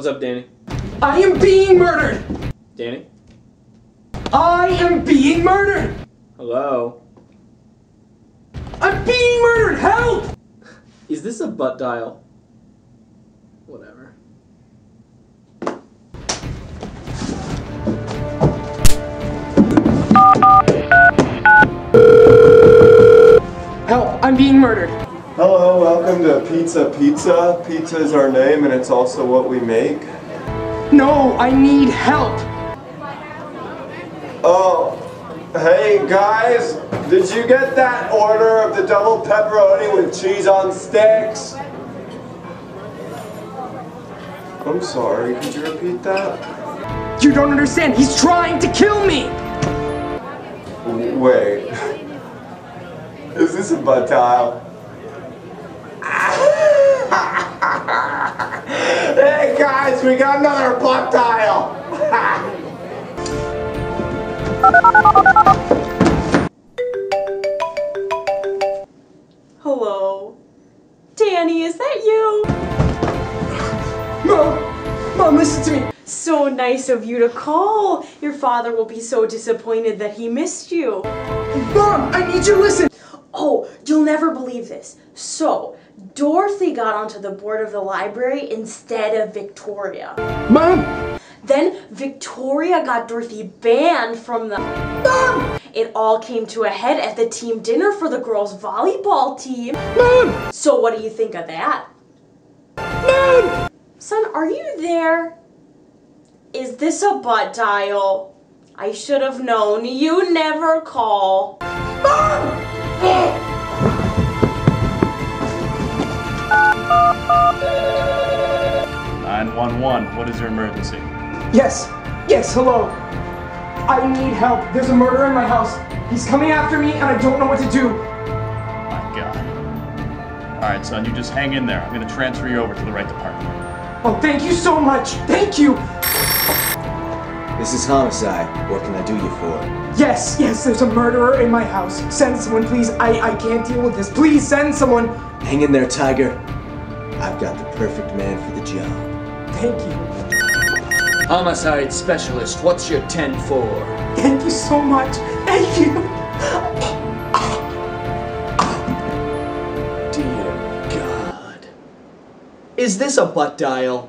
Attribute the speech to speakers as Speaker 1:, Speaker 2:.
Speaker 1: What's up, Danny?
Speaker 2: I am being murdered!
Speaker 1: Danny?
Speaker 2: I am being murdered!
Speaker 1: Hello?
Speaker 2: I'm being murdered! Help!
Speaker 1: Is this a butt dial? Whatever.
Speaker 2: Help! I'm being murdered.
Speaker 3: Hello, welcome to Pizza Pizza. Pizza is our name and it's also what we make.
Speaker 2: No, I need help!
Speaker 3: Oh, hey guys, did you get that order of the double pepperoni with cheese on sticks? I'm sorry, could you repeat that?
Speaker 2: You don't understand, he's trying to kill me!
Speaker 3: Wait. Is this a butt dial? Guys, we got another butt dial!
Speaker 4: Hello. Danny, is that you?
Speaker 2: Mom! Mom, listen to me!
Speaker 4: So nice of you to call. Your father will be so disappointed that he missed you.
Speaker 2: Mom, I need you to listen!
Speaker 4: Oh, you'll never believe this. So, Dorothy got onto the board of the library instead of Victoria.
Speaker 2: Mom!
Speaker 4: Then Victoria got Dorothy banned from the.
Speaker 2: Mom!
Speaker 4: It all came to a head at the team dinner for the girls' volleyball team.
Speaker 2: Mom!
Speaker 4: So, what do you think of that?
Speaker 2: Mom!
Speaker 4: Son, are you there? Is this a butt dial? I should have known. You never call.
Speaker 2: Mom!
Speaker 5: 911, what is your emergency?
Speaker 2: Yes, yes, hello. I need help. There's a murderer in my house. He's coming after me and I don't know what to do.
Speaker 5: My God. Alright, son, you just hang in there. I'm gonna transfer you over to the right department.
Speaker 2: Oh, thank you so much. Thank you.
Speaker 6: This is homicide. What can I do you for?
Speaker 2: Yes, yes, there's a murderer in my house. Send someone, please. I, I can't deal with this. Please send someone.
Speaker 6: Hang in there, Tiger. I've got the perfect man for the job.
Speaker 2: Thank you.
Speaker 7: Homicide specialist, what's your 10 for?
Speaker 2: Thank you so much. Thank you.
Speaker 7: Dear God. Is this a butt dial?